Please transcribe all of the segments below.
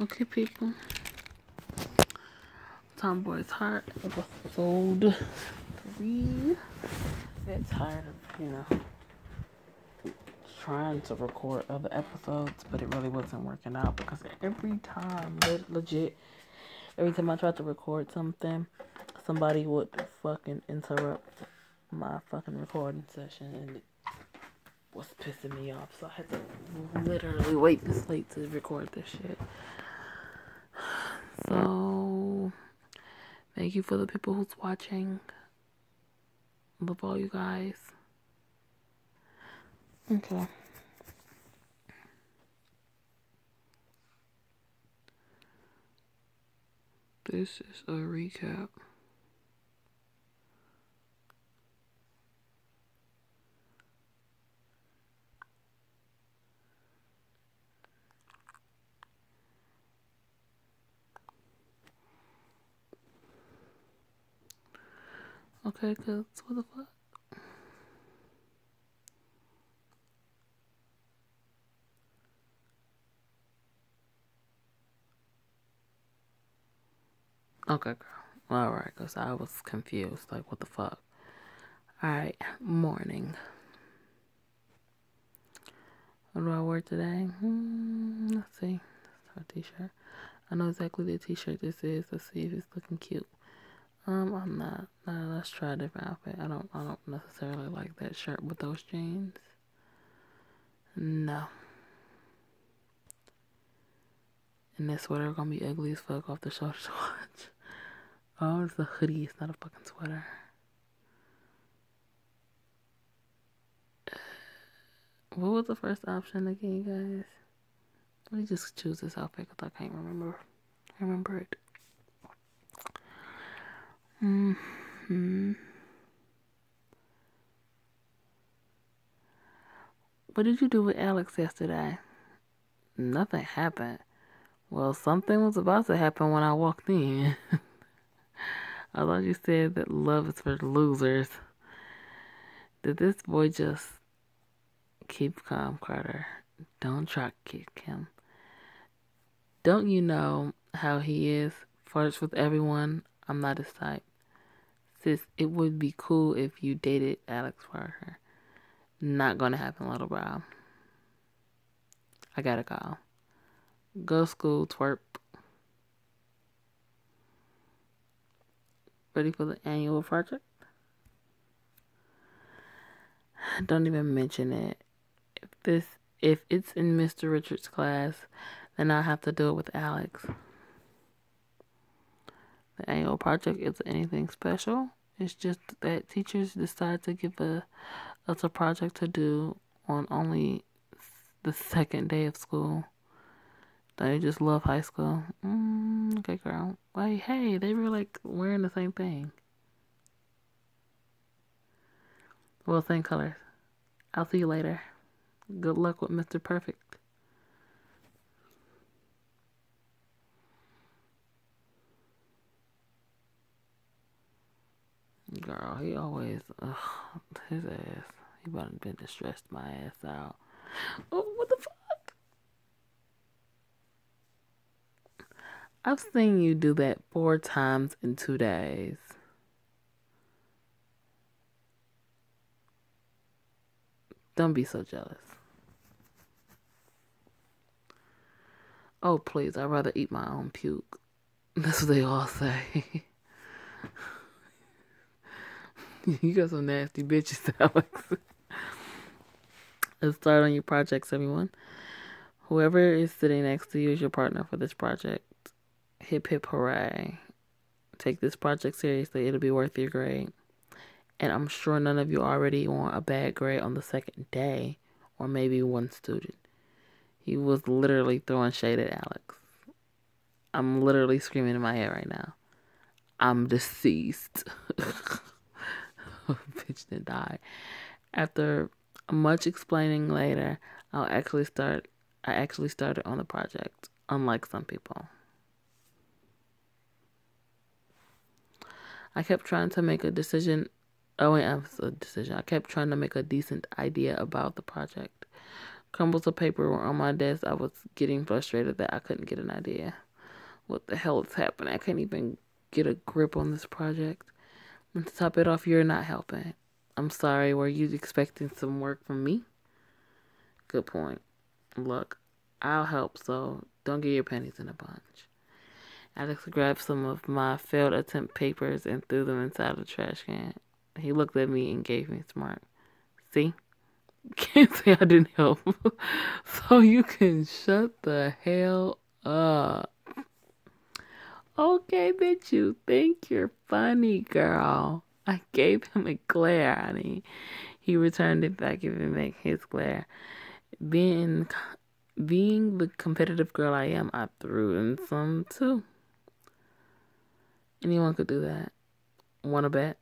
Okay, people. Tomboy's Heart, episode three. Get tired of, you know, trying to record other episodes, but it really wasn't working out because every time, legit, every time I tried to record something, somebody would fucking interrupt my fucking recording session and it was pissing me off. So I had to literally wait this late to record this shit. So, thank you for the people who's watching. Love all you guys. Okay. This is a recap. Okay, cause what the fuck? Okay, girl. Alright, because I was confused. Like, what the fuck? Alright, morning. What do I wear today? Hmm, let's see. That's t shirt. I know exactly the t shirt this is. Let's see if it's looking cute. Um, I'm not. No, let's try a different outfit. I don't. I don't necessarily like that shirt with those jeans. No. And this sweater gonna be ugly as fuck off the shoulder to watch. Oh, it's a hoodie. It's not a fucking sweater. What was the first option again, guys? Let me just choose this outfit because I can't remember. I remember it. Hmm. What did you do with Alex yesterday? Nothing happened. Well, something was about to happen when I walked in. I thought you said that love is for losers. Did this boy just keep calm, Carter? Don't try to kick him. Don't you know how he is? Flirts with everyone. I'm not his type. Sis, it would be cool if you dated Alex Parker. Not gonna happen, little bro. I gotta go. Go school, twerp. Ready for the annual project? Don't even mention it. If this if it's in Mr. Richards' class, then I'll have to do it with Alex. The annual project isn't anything special. It's just that teachers decide to give a, us a project to do on only the second day of school. They just love high school. Mm, okay, girl. Like, hey, they were like wearing the same thing. Well, same colors. I'll see you later. Good luck with Mr. Perfect. Girl, he ugh, his ass. He about to been distressed my ass out. Oh, what the fuck? I've seen you do that four times in two days. Don't be so jealous. Oh, please, I'd rather eat my own puke. That's what they all say. you got some nasty bitches, Alex. Let's start on your projects, everyone. Whoever is sitting next to you is your partner for this project. Hip hip hooray. Take this project seriously, it'll be worth your grade. And I'm sure none of you already want a bad grade on the second day, or maybe one student. He was literally throwing shade at Alex. I'm literally screaming in my head right now. I'm deceased. bitch that die. After much explaining later, I'll actually start. I actually started on the project, unlike some people. I kept trying to make a decision. Oh, wait, I was a decision. I kept trying to make a decent idea about the project. Crumbles of paper were on my desk. I was getting frustrated that I couldn't get an idea. What the hell is happening? I can't even get a grip on this project. And to top it off, you're not helping. I'm sorry, were you expecting some work from me? Good point. Look, I'll help, so don't get your pennies in a bunch. Alex grabbed some of my failed attempt papers and threw them inside the trash can. He looked at me and gave me a smirk. See? Can't say I didn't help. so you can shut the hell up. Okay, bitch, you think you're funny, girl. I gave him a glare, honey. He returned it back, giving back his glare. Being, being the competitive girl I am, I threw in some too. Anyone could do that. Want to bet?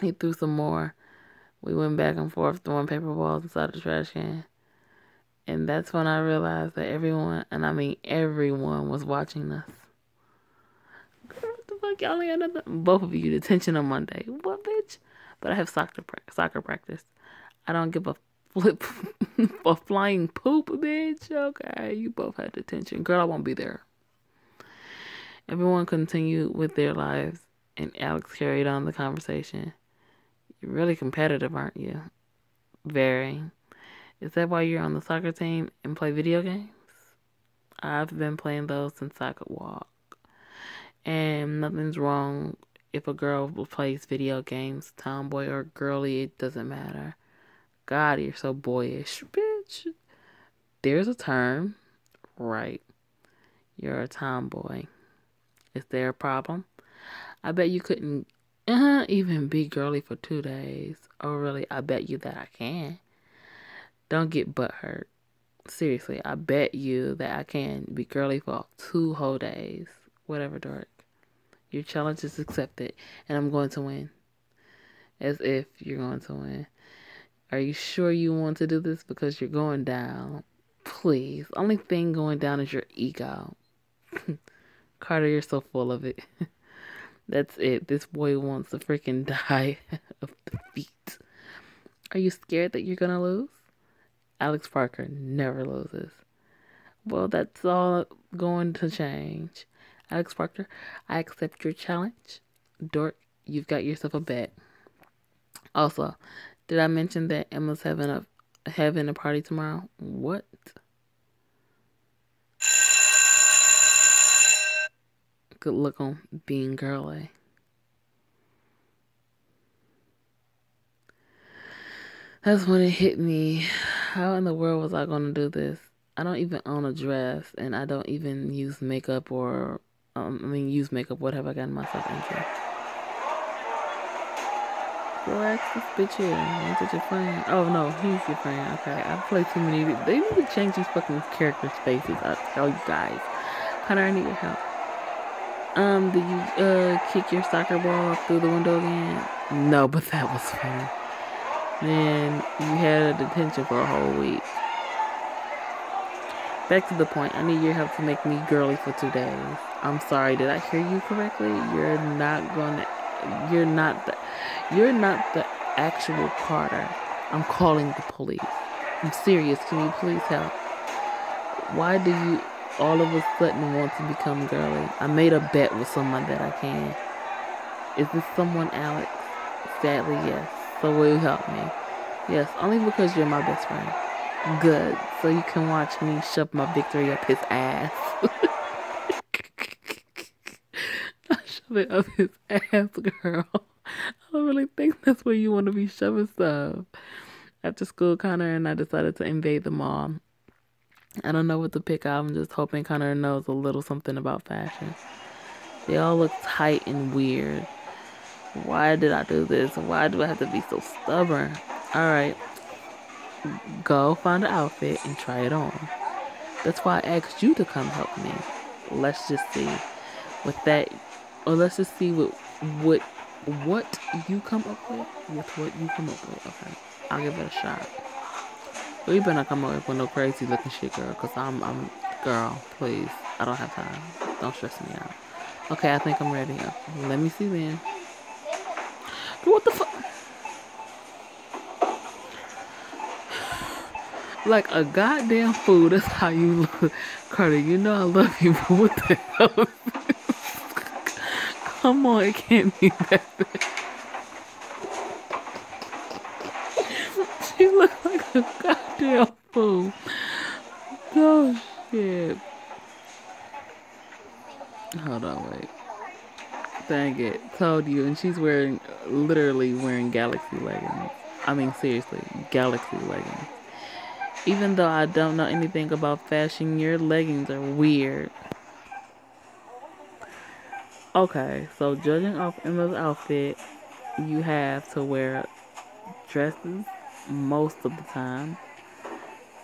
He threw some more. We went back and forth throwing paper balls inside the trash can. And that's when I realized that everyone, and I mean everyone, was watching us. Fuck? Y'all ain't got nothing. Both of you, detention on Monday. What, bitch? But I have soccer, soccer practice. I don't give a flip for flying poop, bitch. Okay, you both had detention. Girl, I won't be there. Everyone continued with their lives, and Alex carried on the conversation. You're really competitive, aren't you? Very. Is that why you're on the soccer team and play video games? I've been playing those since I could walk. And nothing's wrong if a girl plays video games, tomboy or girly, it doesn't matter. God, you're so boyish, bitch. There's a term, right? You're a tomboy. Is there a problem? I bet you couldn't uh, even be girly for two days. Oh, really? I bet you that I can. Don't get butt hurt. Seriously, I bet you that I can be girly for two whole days. Whatever, Dork. Your challenge is accepted, and I'm going to win. As if you're going to win. Are you sure you want to do this? Because you're going down. Please. Only thing going down is your ego. Carter, you're so full of it. That's it. This boy wants to freaking die of defeat. Are you scared that you're gonna lose? Alex Parker never loses. Well, that's all going to change. Alex Parker, I accept your challenge. Dork, you've got yourself a bet. Also, did I mention that Emma's having a having a party tomorrow? What? good luck on being girly. Eh? That's when it hit me. How in the world was I going to do this? I don't even own a dress, and I don't even use makeup or, um, I mean, use makeup. What have I gotten myself into? Relax this bitch here. Ain't your friend? Oh no, he's your friend. Okay, I play too many. They need to change these fucking character spaces. I tell you guys. Hunter, I need your help. Um, did you uh kick your soccer ball through the window again? No, but that was funny. Then you had a detention for a whole week. Back to the point. I need your help to make me girly for two days. I'm sorry. Did I hear you correctly? You're not gonna. You're not the. You're not the actual Carter. I'm calling the police. I'm serious. Can you please help? Why do you all of a sudden want to become girly. I made a bet with someone that I can. Is this someone, Alex? Sadly, yes. So will you help me? Yes, only because you're my best friend. Good. So you can watch me shove my victory up his ass. shove up his ass, girl. I don't really think that's where you want to be shoving stuff. After school, Connor and I decided to invade the mall. I don't know what to pick out. I'm just hoping Connor knows a little something about fashion. They all look tight and weird. Why did I do this? Why do I have to be so stubborn? Alright. Go find an outfit and try it on. That's why I asked you to come help me. Let's just see. With that, or let's just see what what what you come up with. With what you come up with. Okay, I'll give it a shot. You better not come up with no crazy looking shit, girl. Cause I'm, I'm, girl, please. I don't have time. Don't stress me out. Okay, I think I'm ready. Let me see then. What the fuck? like a goddamn fool. That's how you look. Carter, you know I love you, but what the hell? Come on, it can't be that bad. She looks like a goddamn fool. Oh, shit. Hold on, wait. Dang it. Told you. And she's wearing, literally wearing galaxy leggings. I mean, seriously, galaxy leggings. Even though I don't know anything about fashion, your leggings are weird. Okay, so judging off Emma's outfit, you have to wear dresses most of the time.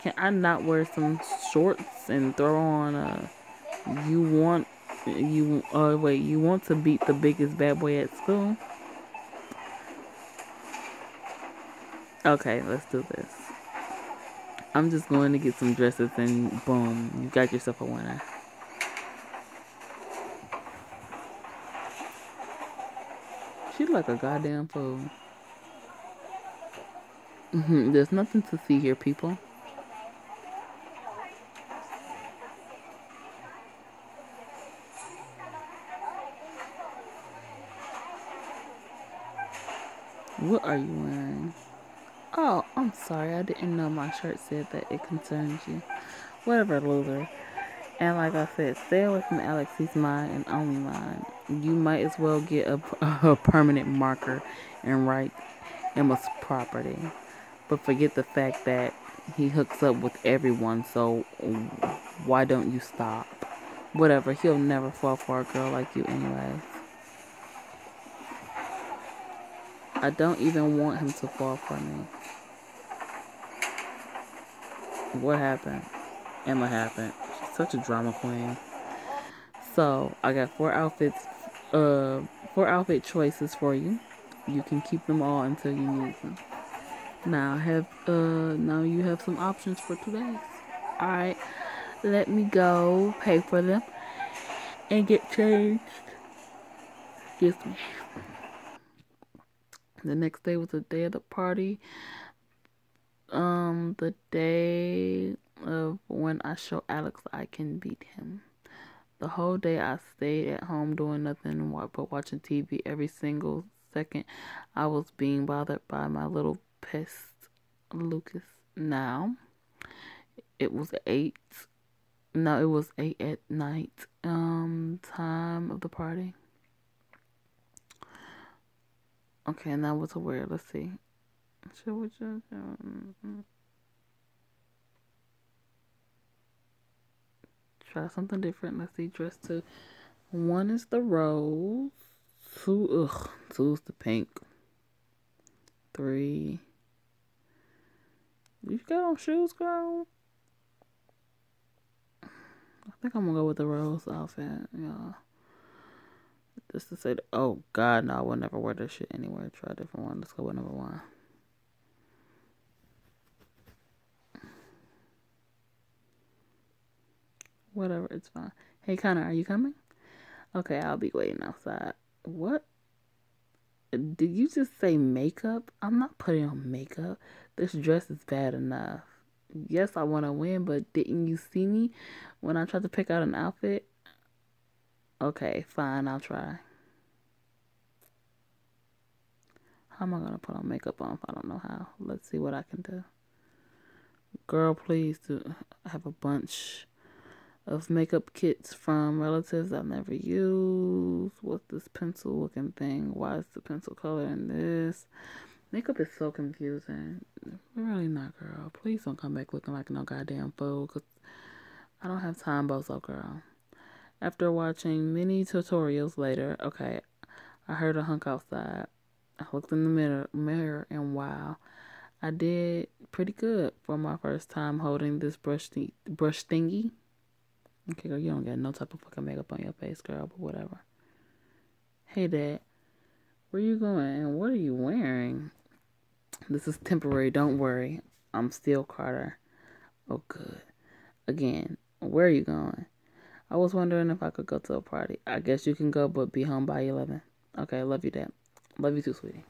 Can I not wear some shorts and throw on a you want you oh uh, wait, you want to beat the biggest bad boy at school? Okay, let's do this. I'm just going to get some dresses and boom, you got yourself a winner. Like a goddamn fool. Mm-hmm. There's nothing to see here, people. What are you wearing? Oh, I'm sorry. I didn't know my shirt said that it concerns you. Whatever, loser. And like I said, stay away from Alex. He's mine and only mine. You might as well get a, a permanent marker and write Emma's property. But forget the fact that he hooks up with everyone, so why don't you stop? Whatever, he'll never fall for a girl like you anyways. I don't even want him to fall for me. What happened? Emma happened. She's such a drama queen. So I got four outfits, uh, four outfit choices for you. You can keep them all until you need them. Now I have, uh, now you have some options for two days. All right, let me go pay for them and get changed. Yes, ma'am. The next day was the day of the party. Um, the day of when I show Alex I can beat him. The whole day I stayed at home doing nothing but watching TV every single second. I was being bothered by my little pest, Lucas. Now, it was 8. No, it was 8 at night. Um, time of the party. Okay, now what to wear? Let's see. Should we just um, mm, mm. Try something different? Let's see. Dress two. One is the rose. Two. Ugh. Is the pink. Three. You got on shoes, girl? I think I'm gonna go with the rose outfit, y'all. Just to say, that, oh God, no, I will never wear this shit anywhere. Try a different one. Let's go with number one. Whatever, it's fine. Hey, Connor, are you coming? Okay, I'll be waiting outside. What? Did you just say makeup? I'm not putting on makeup. This dress is bad enough. Yes, I want to win, but didn't you see me when I tried to pick out an outfit? Okay, fine, I'll try. How am I going to put on makeup on if I don't know how? Let's see what I can do. Girl, please do I have a bunch of makeup kits from relatives I've never used. What's this pencil looking thing? Why is the pencil color in this? Makeup is so confusing. Really not, girl. Please don't come back looking like no goddamn fool. Cause I don't have time, bozo girl. After watching many tutorials later, okay, I heard a hunk outside. I looked in the mirror, mirror and wow, I did pretty good for my first time holding this brush brush thingy. Okay, girl, you don't get no type of fucking makeup on your face, girl, but whatever. Hey, Dad, where you going and what are you wearing? This is temporary, don't worry. I'm still Carter. Oh, good. Again, where are you going? I was wondering if I could go to a party. I guess you can go, but be home by 11. Okay, love you, Dad. Love you too, sweetie.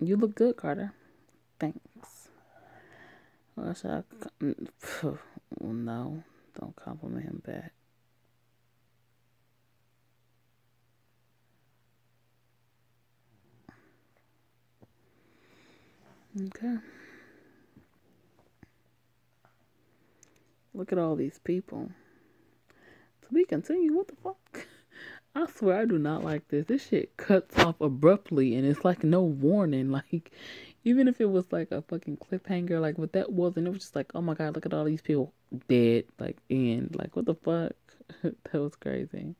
You look good, Carter. thanks. Well, I? Mm, well, no, don't compliment him back. Okay. Look at all these people. To be continued, what the fuck? I swear I do not like this. This shit cuts off abruptly and it's like no warning. Like, even if it was like a fucking cliffhanger, like what that was, and it was just like, oh my god, look at all these people dead, like, and Like, what the fuck? that was crazy.